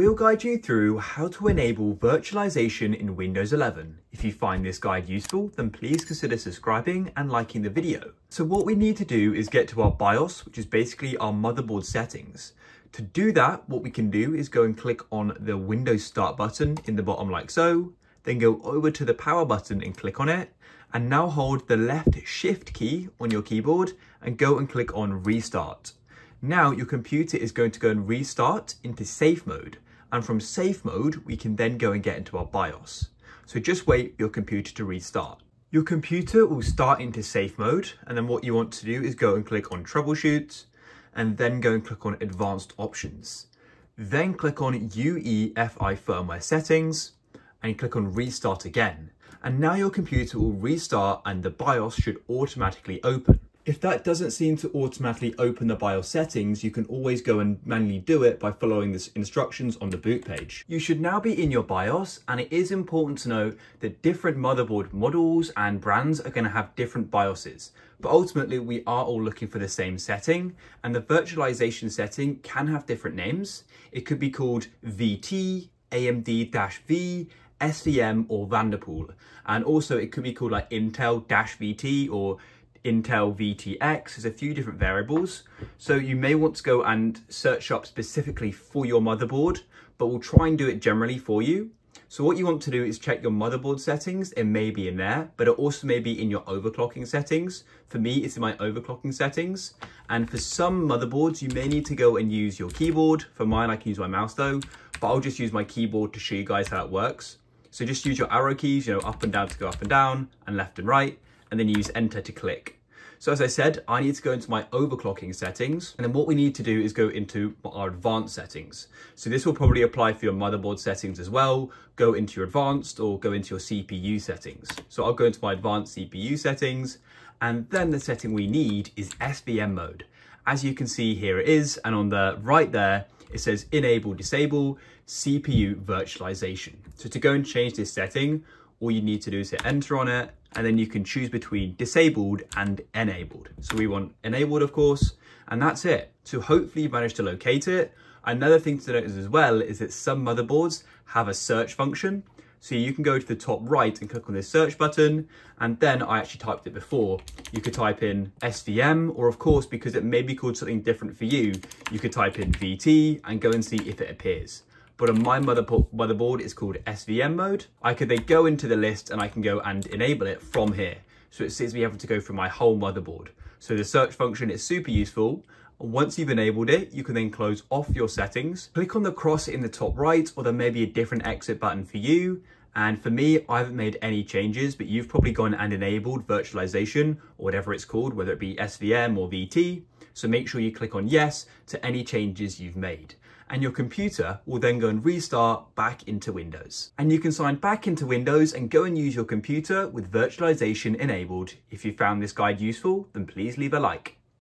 We'll guide you through how to enable virtualization in Windows 11. If you find this guide useful, then please consider subscribing and liking the video. So what we need to do is get to our BIOS, which is basically our motherboard settings. To do that, what we can do is go and click on the Windows Start button in the bottom like so, then go over to the power button and click on it, and now hold the left shift key on your keyboard and go and click on restart. Now your computer is going to go and restart into safe mode. And from safe mode, we can then go and get into our BIOS. So just wait your computer to restart. Your computer will start into safe mode. And then what you want to do is go and click on troubleshoot and then go and click on advanced options. Then click on UEFI firmware settings and click on restart again. And now your computer will restart and the BIOS should automatically open. If that doesn't seem to automatically open the BIOS settings, you can always go and manually do it by following the instructions on the boot page. You should now be in your BIOS and it is important to know that different motherboard models and brands are going to have different BIOSes. But ultimately we are all looking for the same setting and the virtualization setting can have different names. It could be called VT, AMD-V, SVM or Vanderpool. And also it could be called like Intel-VT or Intel VTX, there's a few different variables. So you may want to go and search up specifically for your motherboard, but we'll try and do it generally for you. So what you want to do is check your motherboard settings. It may be in there, but it also may be in your overclocking settings. For me, it's in my overclocking settings. And for some motherboards, you may need to go and use your keyboard. For mine, I can use my mouse though, but I'll just use my keyboard to show you guys how it works. So just use your arrow keys, you know, up and down to go up and down and left and right and then use enter to click. So as I said, I need to go into my overclocking settings. And then what we need to do is go into our advanced settings. So this will probably apply for your motherboard settings as well. Go into your advanced or go into your CPU settings. So I'll go into my advanced CPU settings. And then the setting we need is SVM mode. As you can see here it is. And on the right there, it says enable disable CPU virtualization. So to go and change this setting, all you need to do is hit enter on it and then you can choose between disabled and enabled. So we want enabled, of course, and that's it. So hopefully you've managed to locate it. Another thing to notice as well is that some motherboards have a search function. So you can go to the top right and click on this search button. And then I actually typed it before. You could type in SVM, or of course, because it may be called something different for you, you could type in VT and go and see if it appears but on my motherboard it's called SVM mode. I could then go into the list and I can go and enable it from here. So it saves me having to go through my whole motherboard. So the search function is super useful. Once you've enabled it, you can then close off your settings. Click on the cross in the top right, or there may be a different exit button for you. And for me, I haven't made any changes, but you've probably gone and enabled virtualization or whatever it's called, whether it be SVM or VT. So make sure you click on yes to any changes you've made and your computer will then go and restart back into Windows. And you can sign back into Windows and go and use your computer with virtualization enabled. If you found this guide useful, then please leave a like.